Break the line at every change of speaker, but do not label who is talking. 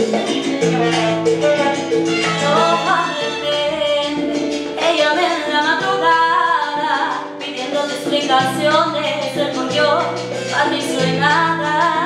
Probablemente ella me en la madrugada pidiendo explicaciones de por yo a mí soy nada.